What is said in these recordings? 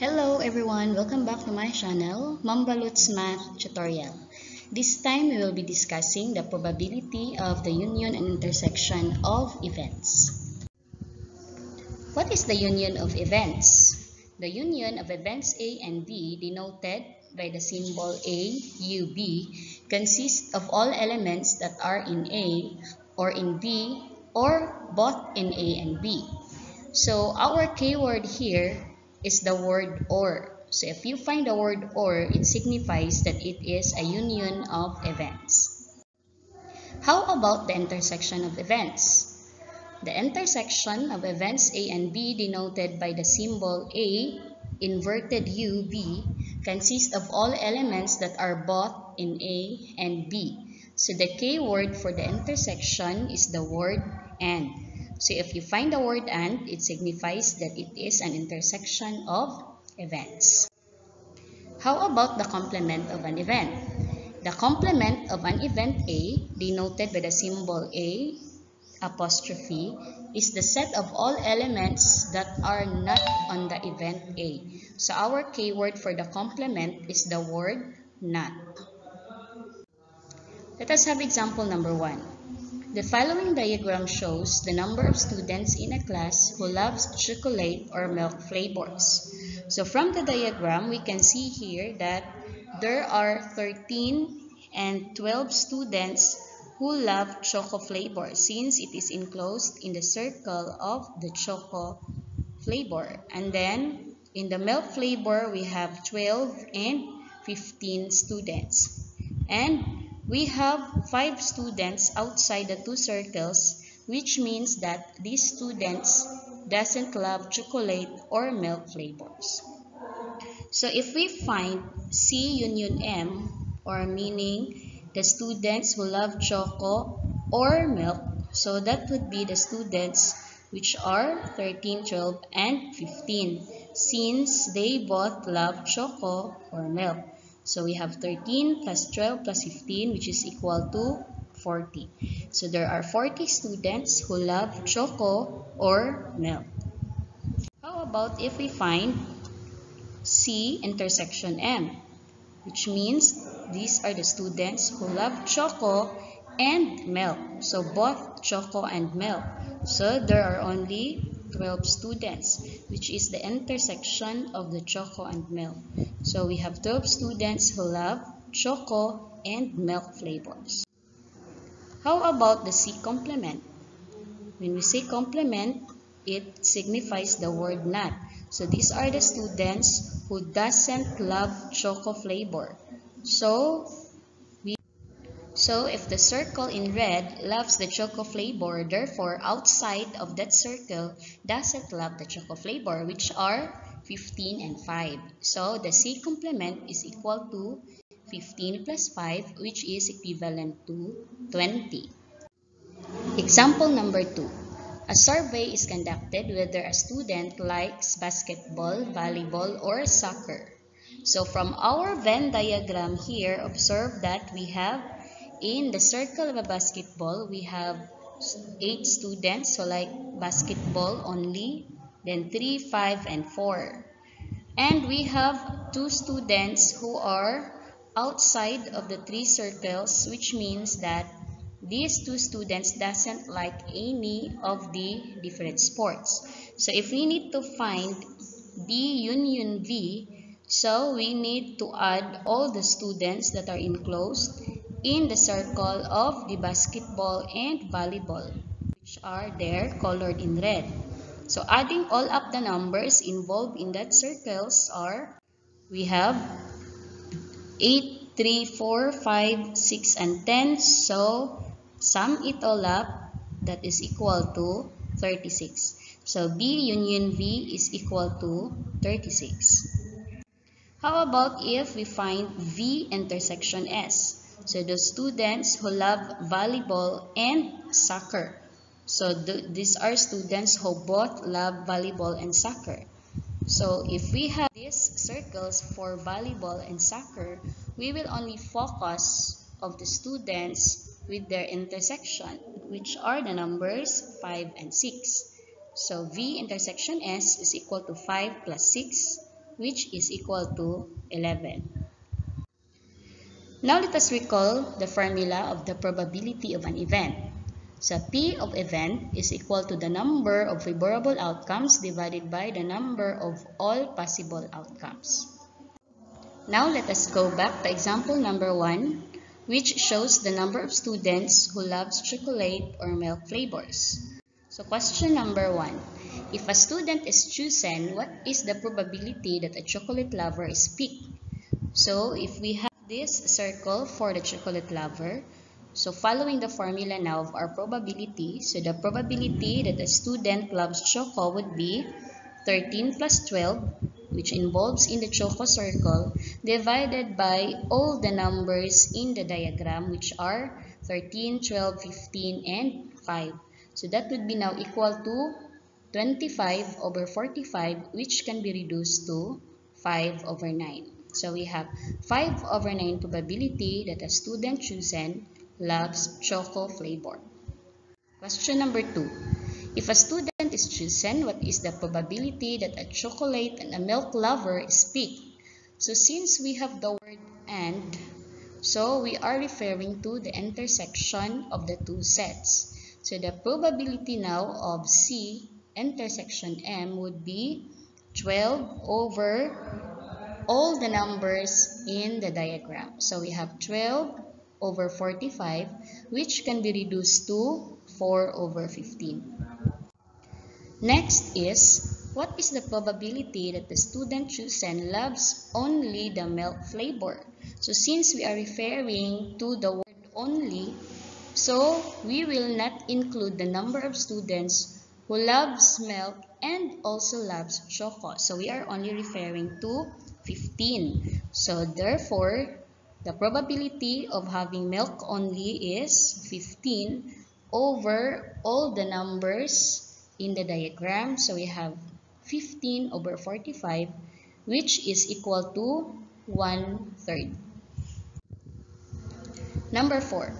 Hello everyone, welcome back to my channel, Mambalut's Math Tutorial. This time we will be discussing the probability of the union and intersection of events. What is the union of events? The union of events A and B denoted by the symbol A, U, B consists of all elements that are in A or in B or both in A and B. So our keyword here is the word or. So if you find the word or, it signifies that it is a union of events. How about the intersection of events? The intersection of events A and B denoted by the symbol A, inverted U, B, consists of all elements that are both in A and B. So the keyword for the intersection is the word AND. So if you find the word AND, it signifies that it is an intersection of events. How about the complement of an event? The complement of an event A, denoted by the symbol A, apostrophe, is the set of all elements that are not on the event A. So our keyword for the complement is the word not. Let us have example number one. The following diagram shows the number of students in a class who loves chocolate or milk flavors. So from the diagram, we can see here that there are 13 and 12 students who love choco flavor since it is enclosed in the circle of the choco flavor. And then in the milk flavor, we have 12 and 15 students. And we have five students outside the two circles, which means that these students doesn't love chocolate or milk flavors. So if we find C union M, or meaning the students who love choco or milk, so that would be the students which are 13, 12, and 15, since they both love choco or milk. So we have 13 plus 12 plus 15 which is equal to 40. So there are 40 students who love choco or milk. How about if we find C intersection M which means these are the students who love choco and milk. So both choco and milk. So there are only 12 students, which is the intersection of the choco and milk. So we have 12 students who love choco and milk flavors. How about the C complement? When we say complement, it signifies the word not. So these are the students who doesn't love choco flavor. So so if the circle in red loves the choco flavor, therefore outside of that circle doesn't love the choco flavor, which are 15 and 5. So the C complement is equal to 15 plus 5, which is equivalent to 20. Example number 2. A survey is conducted whether a student likes basketball, volleyball, or soccer. So from our Venn diagram here, observe that we have in the circle of a basketball, we have 8 students So like basketball only, then 3, 5, and 4. And we have 2 students who are outside of the 3 circles, which means that these 2 students doesn't like any of the different sports. So if we need to find B union V, so we need to add all the students that are enclosed in the circle of the basketball and volleyball, which are there colored in red. So adding all up the numbers involved in that circles are, we have 8, 3, 4, 5, 6, and 10. So sum it all up, that is equal to 36. So B union V is equal to 36. How about if we find V intersection S? So the students who love volleyball and soccer. So th these are students who both love volleyball and soccer. So if we have these circles for volleyball and soccer, we will only focus of the students with their intersection, which are the numbers 5 and 6. So V intersection S is equal to 5 plus 6, which is equal to 11. Now let us recall the formula of the probability of an event. So P of event is equal to the number of favorable outcomes divided by the number of all possible outcomes. Now let us go back to example number 1 which shows the number of students who loves chocolate or milk flavors. So question number 1. If a student is chosen, what is the probability that a chocolate lover is picked? So if we have this circle for the chocolate lover, so following the formula now of our probability, so the probability that a student loves choco would be 13 plus 12, which involves in the choco circle, divided by all the numbers in the diagram, which are 13, 12, 15, and 5. So that would be now equal to 25 over 45 which can be reduced to 5 over 9. So we have 5 over 9 probability that a student chosen loves choco flavor. Question number 2. If a student is chosen, what is the probability that a chocolate and a milk lover picked? So since we have the word and, so we are referring to the intersection of the two sets. So the probability now of C intersection M would be 12 over all the numbers in the diagram. So we have 12 over 45 which can be reduced to 4 over 15. Next is, what is the probability that the student chosen loves only the milk flavor? So since we are referring to the word only, so we will not include the number of students who loves milk and also loves choco. So we are only referring to 15. So therefore, the probability of having milk only is 15 over all the numbers in the diagram. So we have 15 over 45 which is equal to 1 third. Number 4.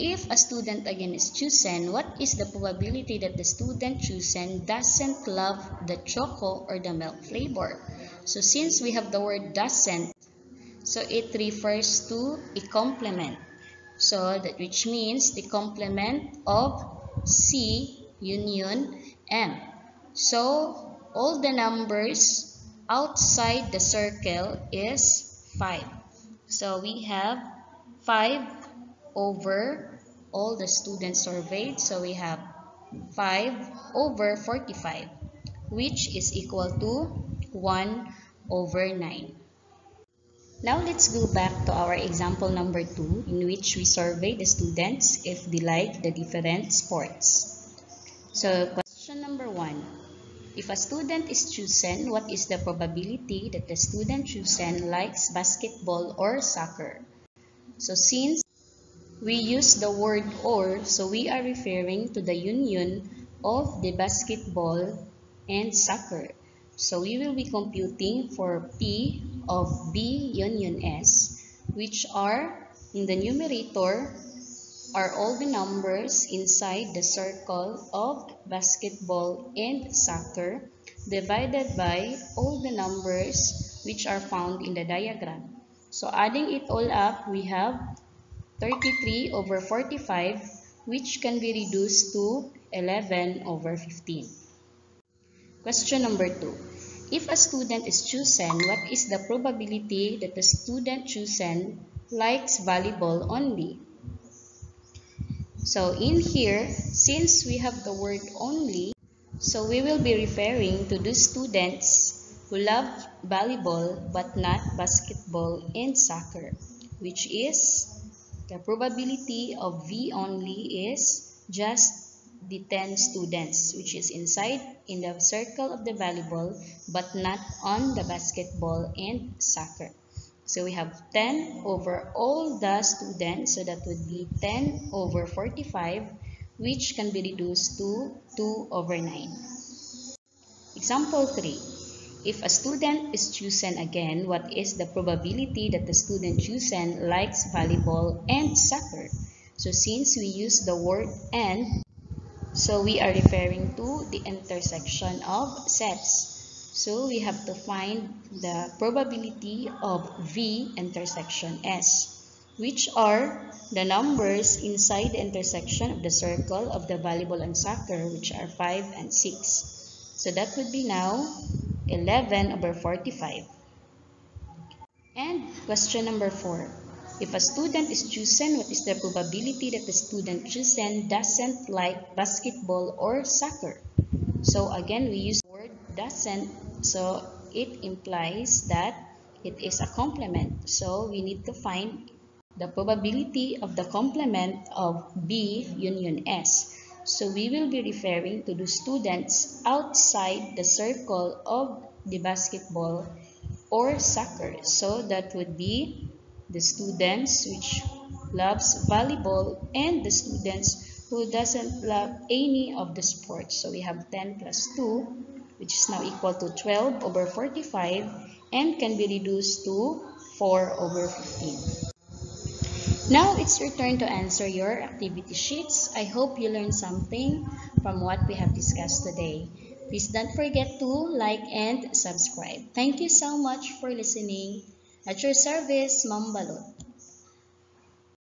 If a student again is chosen, what is the probability that the student chosen doesn't love the choco or the milk flavor? So since we have the word doesn't, so it refers to a complement. So that which means the complement of C union M. So all the numbers outside the circle is 5. So we have 5 over all the students surveyed. So we have 5 over 45 which is equal to 1 over 9. Now let's go back to our example number 2 in which we survey the students if they like the different sports. So question number 1. If a student is chosen, what is the probability that the student chosen likes basketball or soccer? So since we use the word or, so we are referring to the union of the basketball and soccer. So we will be computing for P of B union S, which are in the numerator are all the numbers inside the circle of basketball and soccer divided by all the numbers which are found in the diagram. So adding it all up, we have 33 over 45 which can be reduced to 11 over 15. Question number 2. If a student is chosen, what is the probability that the student chosen likes volleyball only? So in here, since we have the word only, so we will be referring to the students who love volleyball but not basketball and soccer, which is the probability of V only is just the 10 students which is inside in the circle of the volleyball but not on the basketball and soccer. So we have 10 over all the students so that would be 10 over 45 which can be reduced to 2 over 9. Example 3. If a student is chosen again, what is the probability that the student chosen likes volleyball and soccer? So since we use the word and, so we are referring to the intersection of sets. So we have to find the probability of V intersection S, which are the numbers inside the intersection of the circle of the volleyball and soccer, which are 5 and 6. So that would be now 11 over 45. And question number 4. If a student is chosen, what is the probability that the student chosen doesn't like basketball or soccer? So again, we use the word doesn't, so it implies that it is a complement. So we need to find the probability of the complement of B union S. So we will be referring to the students outside the circle of the basketball or soccer. So that would be the students which loves volleyball and the students who doesn't love any of the sports. So we have 10 plus 2, which is now equal to 12 over 45 and can be reduced to 4 over 15. Now it's your turn to answer your activity sheets. I hope you learned something from what we have discussed today. Please don't forget to like and subscribe. Thank you so much for listening. At your service, Ma'am Balot.